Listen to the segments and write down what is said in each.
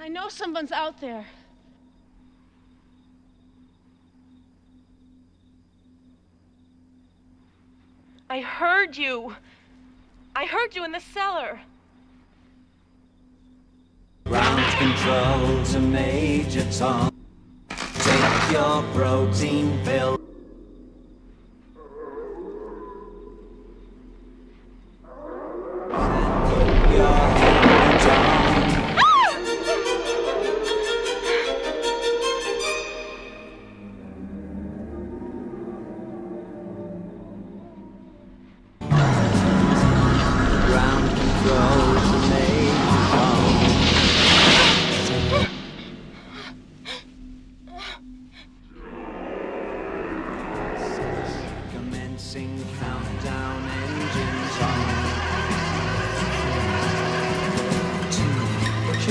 I know someone's out there. I heard you. I heard you in the cellar. Ground control to Major Tom. Take your protein pill.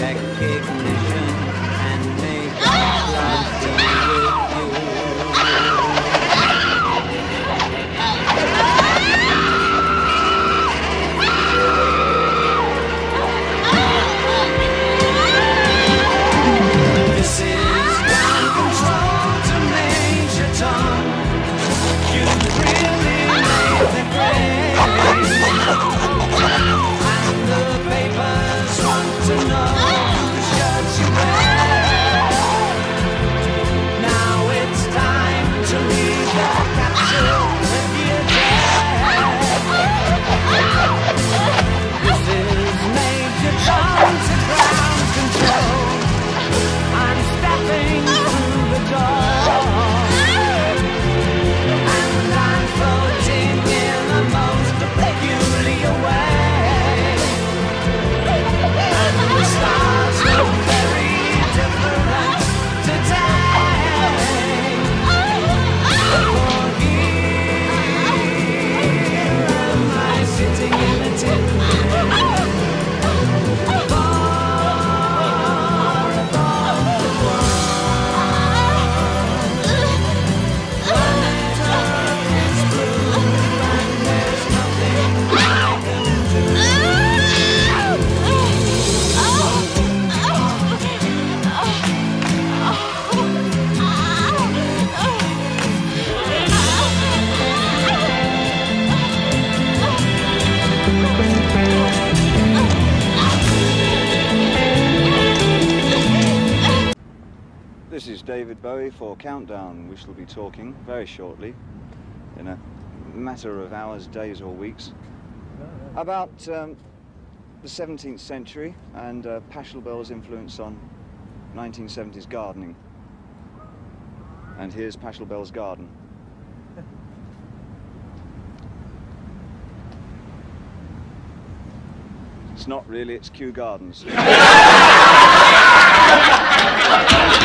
Ignition This is David Bowie for Countdown. We shall be talking very shortly, in a matter of hours, days, or weeks, about um, the 17th century and uh, Pachelbel's influence on 1970s gardening. And here's Pachelbel's garden. It's not really, it's Kew Gardens.